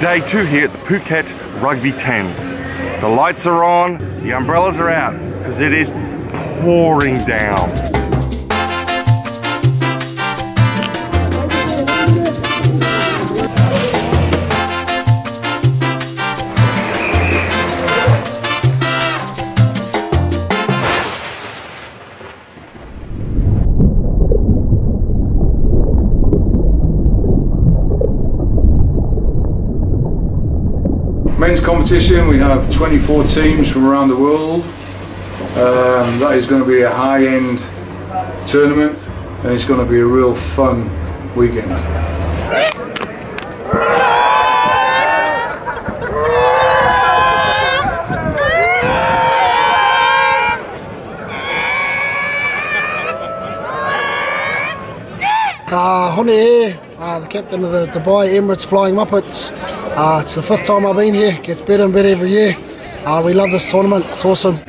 day two here at the Phuket Rugby Tens. The lights are on, the umbrellas are out, because it is pouring down. Men's competition, we have 24 teams from around the world. Um, that is going to be a high-end tournament and it's going to be a real fun weekend. Uh, Honey here, uh, the captain of the Dubai Emirates Flying Muppets. Uh, it's the fifth time I've been here, gets better and better every year. Uh, we love this tournament, it's awesome.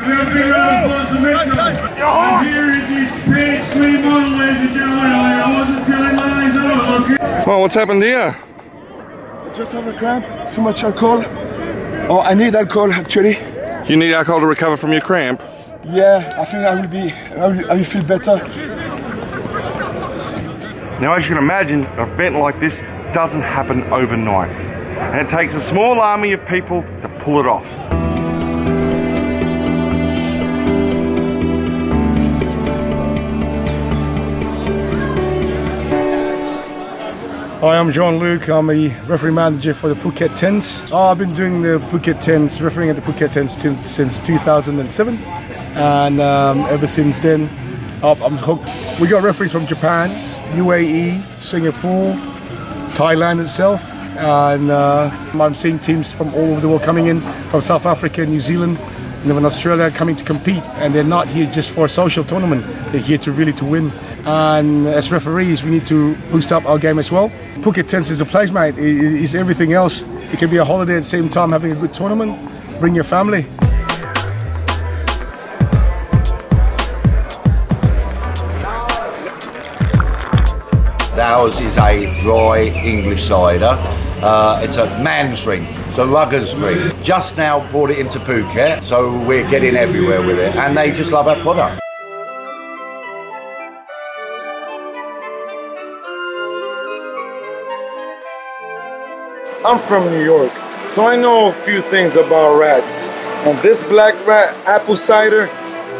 Well, what's happened here? I just have a cramp, too much alcohol. Oh, I need alcohol actually. You need alcohol to recover from your cramp? Yeah, I think I will be, I will, I will feel better. Now, as you can imagine, an event like this doesn't happen overnight. And it takes a small army of people to pull it off. Hi, I'm John Luke. I'm a referee manager for the Phuket Tens. Oh, I've been doing the Phuket Tens, refereeing at the Phuket Tens since 2007, and um, ever since then, I'm hooked. We got referees from Japan, UAE, Singapore, Thailand itself, and uh, I'm seeing teams from all over the world coming in, from South Africa, New Zealand, and even Australia coming to compete, and they're not here just for a social tournament. They're here to really to win. And as referees, we need to boost up our game as well. Phuket Tens is a place, mate. It's everything else. It can be a holiday at the same time, having a good tournament. Bring your family. Ours is a dry English cider. Uh, it's a man's drink. It's a lugger's drink. Just now brought it into Phuket, so we're getting everywhere with it, and they just love our product. I'm from New York, so I know a few things about rats. And this black rat apple cider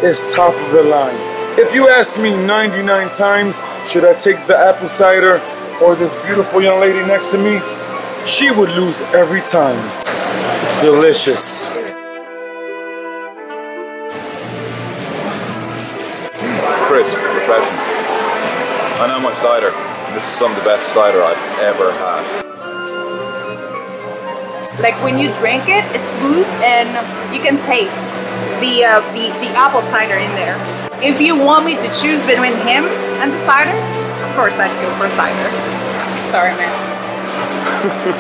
is top of the line. If you ask me 99 times, should I take the apple cider or this beautiful young lady next to me, she would lose every time. Delicious. Chris, refreshing. I know my cider. This is some of the best cider I've ever had. Like when you drink it, it's smooth and you can taste the, uh, the, the apple cider in there. If you want me to choose between him and the cider, of course I'd go for cider. Sorry, man.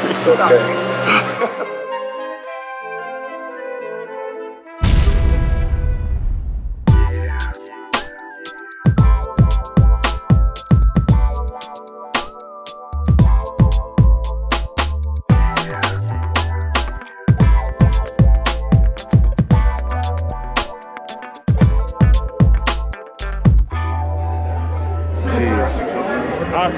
It's okay. Sorry.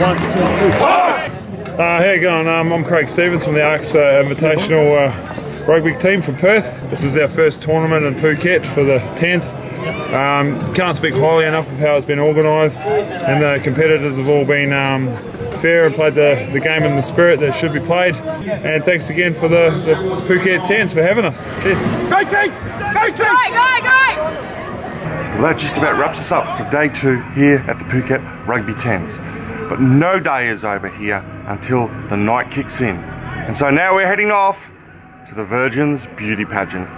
One, two, two. Uh, how you going? Um, I'm Craig Stevens from the Arcs uh, Invitational uh, Rugby team from Perth. This is our first tournament in Phuket for the Tens. Um, can't speak highly enough of how it's been organised, and the competitors have all been um, fair and played the, the game in the spirit that should be played. And thanks again for the, the Phuket Tens for having us. Cheers. Go Tens! Go Tens! Go, go, go! Well, that just about wraps us up for day two here at the Phuket Rugby Tens. But no day is over here until the night kicks in. And so now we're heading off to the Virgin's Beauty Pageant